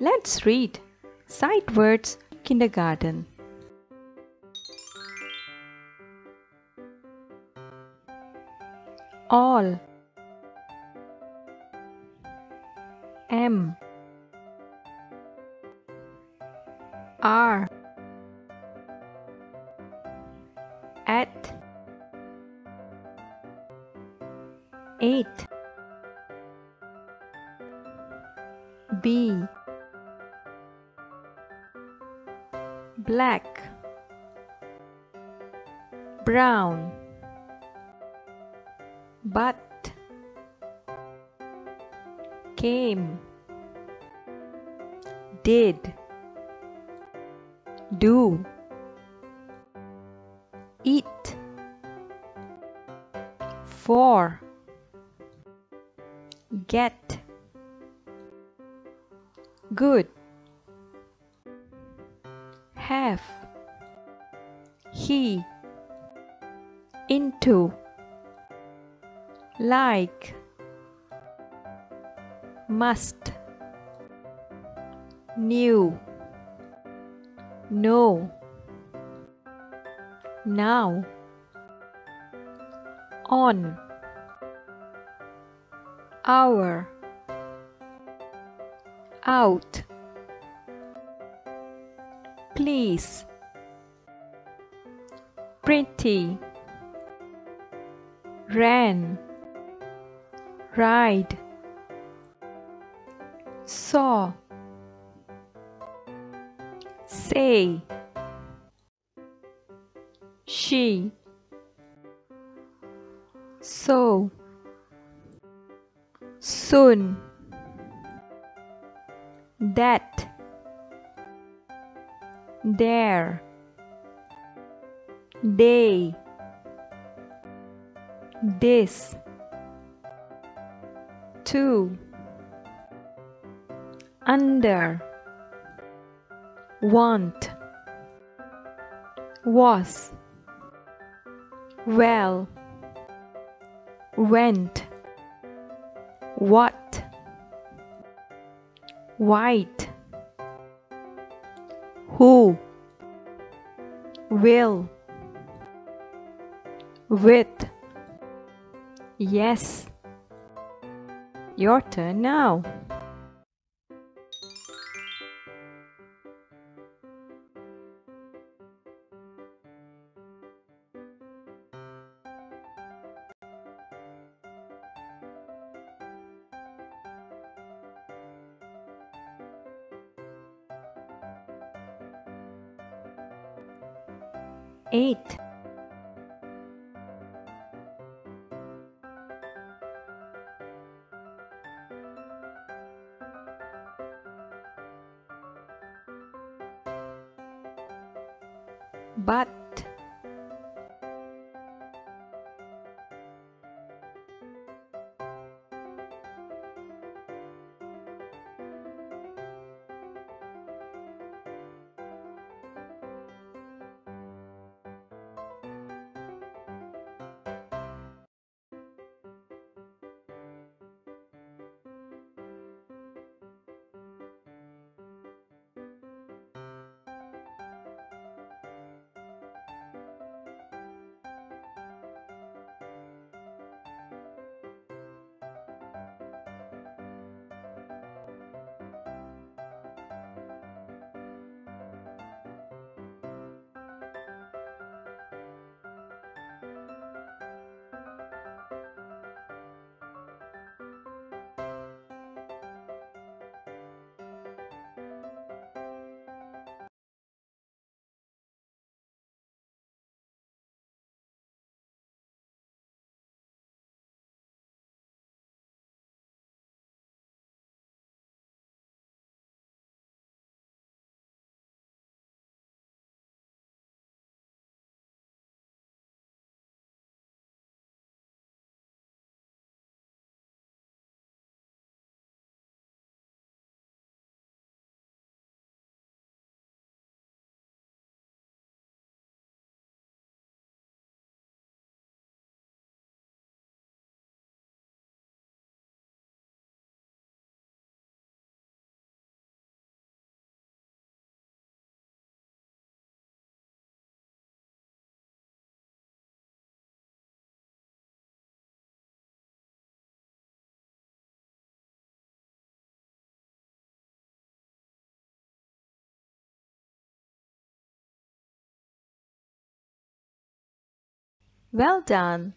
Let's read sight words kindergarten. All. M. R. At. Ate. B black brown but came did do eat four get good have he into like must new no now on our out please. Pretty. Ran. Ride. Saw. Say. She. So soon. That there they this too under want was well went what white who will with yes. Your turn now ate. But Well done.